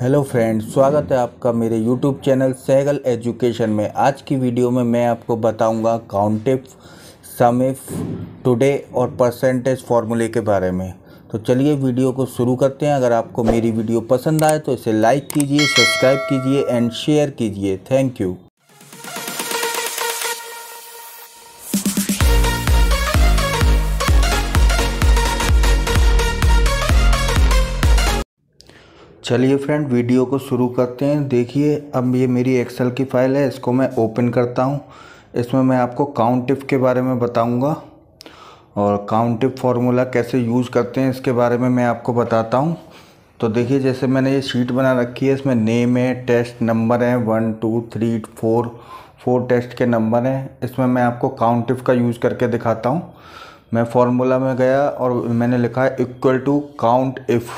Hello friends, स्वागत है आपका मेरे यूट्यूब चैनल सहगल एजुकेशन में। आज की वीडियो में मैं आपको बताऊँगा काउंटिव समिफ टुडे और परसेंटेज फार्मूले के बारे में। तो चलिए वीडियो को शुरू करते हैं। अगर आपको मेरी वीडियो पसंद आए तो इसे लाइक कीजिए, सब्सक्राइब कीजिए एंड शेयर कीजिए। Thank you. चलिए फ्रेंड वीडियो को शुरू करते हैं। देखिए, अब ये मेरी एक्सेल की फ़ाइल है, इसको मैं ओपन करता हूँ। इसमें मैं आपको काउंटिफ के बारे में बताऊँगा और काउंटिफ फार्मूला कैसे यूज़ करते हैं, इसके बारे में मैं आपको बताता हूँ। तो देखिए, जैसे मैंने ये शीट बना रखी है, इसमें नेम है टेस्ट नंबर है one two three four four test के नंबर हैं। इसमें मैं आपको काउंटिफ का यूज़ करके दिखाता हूँ। मैं फार्मूला में गया और मैंने लिखा है इक्वल टू काउंट इफ़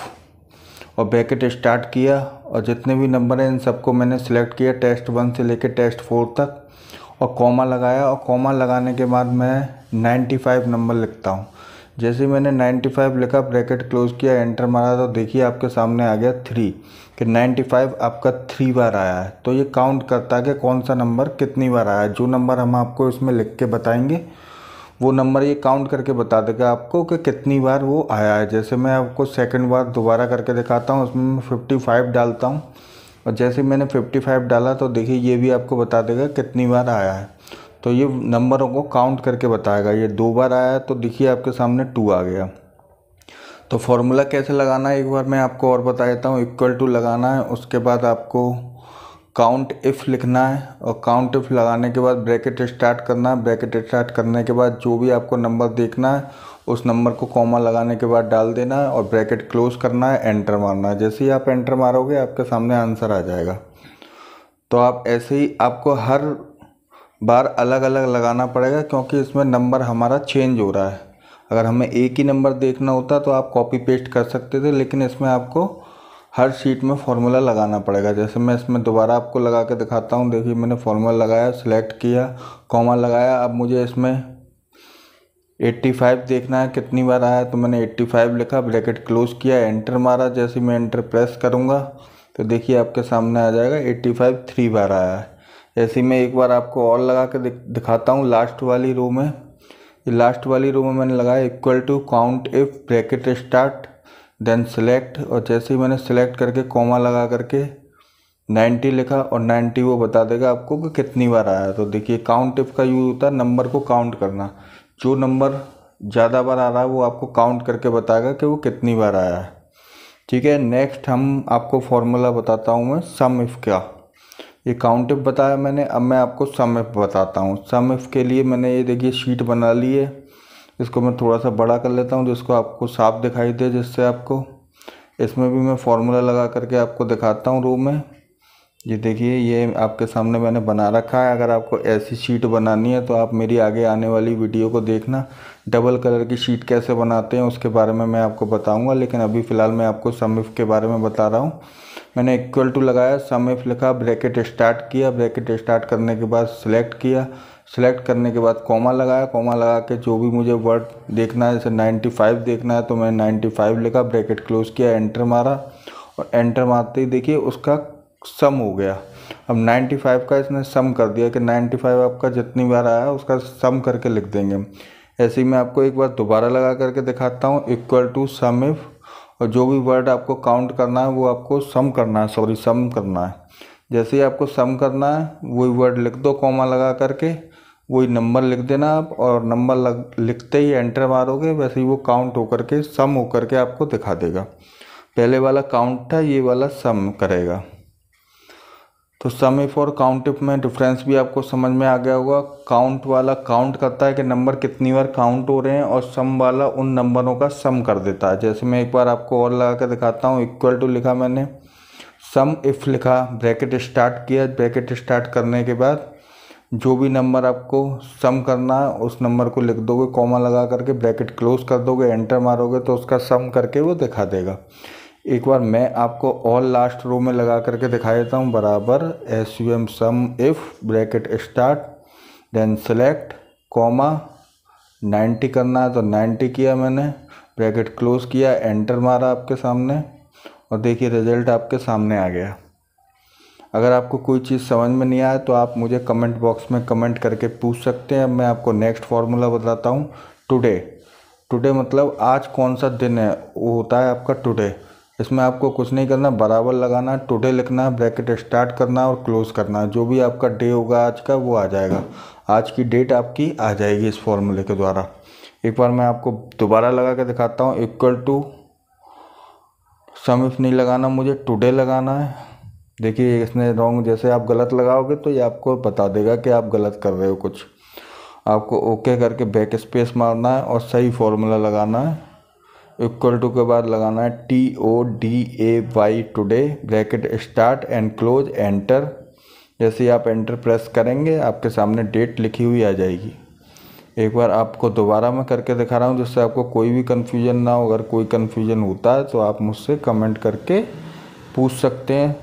और ब्रैकेट स्टार्ट किया और जितने भी नंबर हैं इन सबको मैंने सेलेक्ट किया टेस्ट वन से लेकर टेस्ट फोर तक और कॉमा लगाया और कॉमा लगाने के बाद मैं 95 नंबर लिखता हूँ। जैसे मैंने 95 लिखा ब्रैकेट क्लोज किया एंटर मारा तो देखिए आपके सामने आ गया थ्री कि 95 आपका थ्री बार आया है। तो ये काउंट करता है कि कौन सा नंबर कितनी बार आया है। जो नंबर हम आपको इसमें लिख के बताएँगे वो नंबर ये काउंट करके बता देगा आपको कि कितनी बार वो आया है। जैसे मैं आपको सेकंड बार दोबारा करके दिखाता हूँ, उसमें मैं फिफ्टी फाइव डालता हूँ। और जैसे मैंने फिफ्टी फाइव डाला तो देखिए ये भी आपको बता देगा कितनी बार आया है। तो ये नंबरों को काउंट करके बताएगा। ये दो बार आया तो देखिए आपके सामने टू आ गया। तो फॉर्मूला कैसे लगाना है? एक बार मैं आपको और बता देता हूँ। इक्वल टू लगाना है, उसके बाद आपको काउंट इफ़ लिखना है और काउंट इफ़ लगाने के बाद ब्रैकेट स्टार्ट करना है। ब्रैकेट स्टार्ट करने के बाद जो भी आपको नंबर देखना है, उस नंबर को कॉमा लगाने के बाद डाल देना है और ब्रैकेट क्लोज करना है एंटर मारना है। जैसे ही आप एंटर मारोगे, आपके सामने आंसर आ जाएगा। तो आप ऐसे ही आपको हर बार अलग अलग लगाना पड़ेगा क्योंकि इसमें नंबर हमारा चेंज हो रहा है। अगर हमें एक ही नंबर देखना होता तो आप कॉपी पेस्ट कर सकते थे, लेकिन इसमें आपको हर शीट में फार्मूला लगाना पड़ेगा। जैसे मैं इसमें दोबारा आपको लगा के दिखाता हूँ, देखिए मैंने फार्मूला लगाया सिलेक्ट किया कॉमा लगाया। अब मुझे इसमें 85 देखना है, कितनी बार आया तो मैंने 85 लिखा ब्रैकेट क्लोज किया एंटर मारा। जैसे मैं एंटर प्रेस करूँगा तो देखिए आपके सामने आ जाएगा 85 थ्री बार आया है। ऐसे मैं एक बार आपको और लगा के दिखाता हूँ लास्ट वाली रो में। लास्ट वाली रो में मैंने लगाया equal to count if bracket start then select और जैसे ही मैंने सेलेक्ट करके कॉमा लगा करके 90 लिखा और 90 वो बता देगा आपको कि कितनी बार आया। तो देखिए काउंट इफ़ का यूज़ होता है नंबर को काउंट करना। जो नंबर ज़्यादा बार आ रहा है, वो आपको काउंट करके बताएगा कि वो कितनी बार आया है। ठीक है नेक्स्ट हम आपको फॉर्मूला बताता हूँ मैं सम इफ़ का ये काउंट इफ़ बताया मैंने, अब मैं आपको सम इफ़ बताता हूँ। सम इफ़ के लिए मैंने ये देखिए शीट बना ली है। इसको मैं थोड़ा सा बड़ा कर लेता हूँ, जिसको आपको साफ़ दिखाई दे, जिससे आपको इसमें भी मैं फार्मूला लगा करके आपको दिखाता हूँ रूम में। ये देखिए, ये आपके सामने मैंने बना रखा है। अगर आपको ऐसी शीट बनानी है तो आप मेरी आगे आने वाली वीडियो को देखना। डबल कलर की शीट कैसे बनाते हैं, उसके बारे में मैं आपको बताऊँगा, लेकिन अभी फ़िलहाल मैं आपको समिफ के बारे में बता रहा हूँ। मैंने इक्वल टू लगाया सम इफ़ लिखा ब्रैकेट स्टार्ट किया ब्रैकेट स्टार्ट करने के बाद सिलेक्ट किया सेलेक्ट करने के बाद कॉमा लगाया कॉमा लगा के जो भी मुझे वर्ड देखना है, जैसे 95 देखना है तो मैंने 95 लिखा ब्रैकेट क्लोज किया एंटर मारा और एंटर मारते ही देखिए उसका सम हो गया। अब 95 का इसने सम कर दिया कि 95 आपका जितनी बार आया, उसका सम करके लिख देंगे। ऐसे ही मैं आपको एक बार दोबारा लगा करके दिखाता हूँ इक्वल टू सम इफ़ और जो भी वर्ड आपको काउंट करना है, वो आपको सम करना है सॉरी सम करना है। जैसे ही आपको सम करना है, वही वर्ड लिख दो कॉमा लगा करके, वही नंबर लिख देना आप, और नंबर लग, लिखते ही एंटर मारोगे, वैसे ही वो काउंट होकर के सम होकर के आपको दिखा देगा। पहले वाला काउंट था, ये वाला सम करेगा। तो सम इफ़ और काउंट इफ़ में डिफरेंस भी आपको समझ में आ गया होगा। काउंट वाला काउंट करता है कि नंबर कितनी बार काउंट हो रहे हैं और सम वाला उन नंबरों का सम कर देता है। जैसे मैं एक बार आपको और लगा कर दिखाता हूँ इक्वल टू लिखा मैंने। सम इफ़ लिखा ब्रैकेट स्टार्ट किया। ब्रैकेट स्टार्ट करने के बाद जो भी नंबर आपको सम करना है, उस नंबर को लिख दोगे कॉमा लगा करके ब्रैकेट क्लोज कर दोगे एंटर मारोगे तो उसका सम करके वो दिखा देगा। एक बार मैं आपको ऑल लास्ट रो में लगा करके दिखा देता हूँ, बराबर S U M sum if bracket start then select comma 90 करना है तो 90 किया मैंने ब्रैकेट क्लोज किया एंटर मारा आपके सामने, और देखिए रिज़ल्ट आपके सामने आ गया। अगर आपको कोई चीज़ समझ में नहीं आए तो आप मुझे कमेंट बॉक्स में कमेंट करके पूछ सकते हैं मैं आपको नेक्स्ट फार्मूला बताता हूँ टुडे टुडे मतलब आज कौन सा दिन है, वो होता है आपका टुडे इसमें आपको कुछ नहीं करना, बराबर लगाना टुडे लिखना, ब्रैकेट स्टार्ट करना और क्लोज करना। जो भी आपका डे होगा आज का, वो आ जाएगा। आज की डेट आपकी आ जाएगी इस फॉर्मूले के द्वारा। एक बार मैं आपको दोबारा लगा के दिखाता हूँ। इक्वल टू सम इफ़ नहीं लगाना, मुझे टुडे लगाना है। देखिए, इसने रॉन्ग जैसे आप गलत लगाओगे तो ये आपको बता देगा कि आप गलत कर रहे हो कुछ। आपको ओके करके बैक स्पेस मारना है और सही फॉर्मूला लगाना है। इक्वल टू के बाद लगाना है T O D A Y today bracket start and close enter जैसे आप एंटर प्रेस करेंगे, आपके सामने डेट लिखी हुई आ जाएगी। एक बार आपको दोबारा मैं करके दिखा रहा हूँ, जिससे आपको कोई भी कन्फ्यूज़न ना हो। अगर कोई कन्फ्यूज़न होता है तो आप मुझसे कमेंट करके पूछ सकते हैं।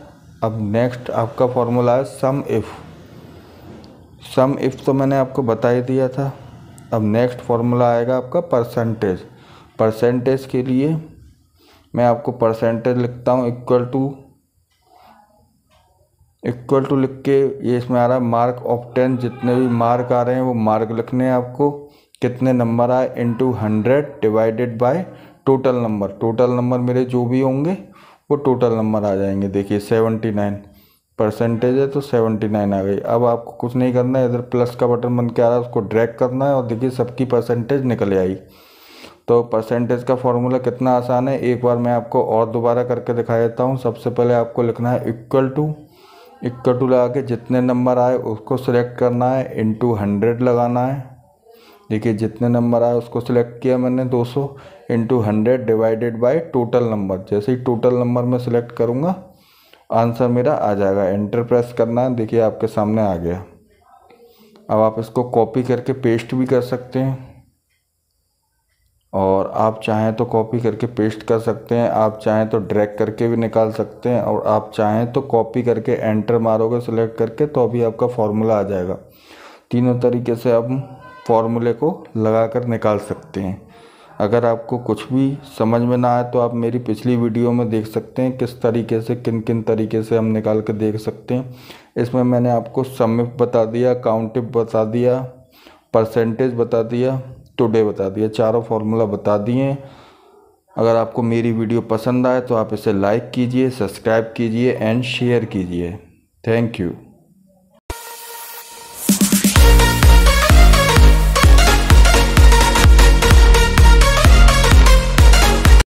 अब नेक्स्ट आपका फॉर्मूला है सम इफ़ सम इफ़ तो मैंने आपको बता ही दिया था। अब नेक्स्ट फार्मूला आएगा आपका परसेंटेज परसेंटेज के लिए मैं आपको परसेंटेज लिखता हूँ इक्वल टू इक्वल टू लिख के ये इसमें आ रहा है मार्क ऑफ़ टेन जितने भी मार्क आ रहे हैं वो मार्क लिखने हैं आपको। कितने नंबर आए? Into hundred divided by total number total number मेरे जो भी होंगे, वो टोटल नंबर आ जाएँगे। देखिए सेवेंटी नाइन परसेंटेज है तो सेवेंटी नाइन आ गई। अब आपको कुछ नहीं करना है। इधर प्लस का बटन बन के आ रहा है, उसको ड्रैग करना है और देखिए सबकी परसेंटेज निकल आई। तो परसेंटेज का फॉर्मूला कितना आसान है? एक बार मैं आपको और दोबारा करके दिखा देता हूँ। सबसे पहले आपको लिखना है इक्वल टू इक्वल टू लगा के जितने नंबर आए उसको सिलेक्ट करना है। इंटू हंड्रेड लगाना है। देखिए, जितने नंबर आए उसको सिलेक्ट किया मैंने 200 सौ। Into hundred divided by total number जैसे ही टोटल नंबर में सिलेक्ट करूँगा आंसर मेरा आ जाएगा। एंटर प्रेस करना है। देखिए, आपके सामने आ गया। अब आप इसको कॉपी करके पेस्ट भी कर सकते हैं। और आप चाहें तो कॉपी करके पेस्ट कर सकते हैं, आप चाहें तो ड्रैग करके भी निकाल सकते हैं और आप चाहें तो कॉपी करके एंटर मारोगे सेलेक्ट करके तो अभी आपका फार्मूला आ जाएगा। तीनों तरीके से आप फार्मूले को लगा कर निकाल सकते हैं। अगर आपको कुछ भी समझ में ना आए तो आप मेरी पिछली वीडियो में देख सकते हैं किस तरीके से किन किन तरीके से हम निकाल कर देख सकते हैं। इसमें मैंने आपको समिप बता दिया काउंटिप बता दिया परसेंटेज बता दिया टुडे बता दिया चारों फार्मूला बता दिए। अगर आपको मेरी वीडियो पसंद आए तो आप इसे लाइक कीजिए, सब्सक्राइब कीजिए, एंड शेयर कीजिए। Thank you.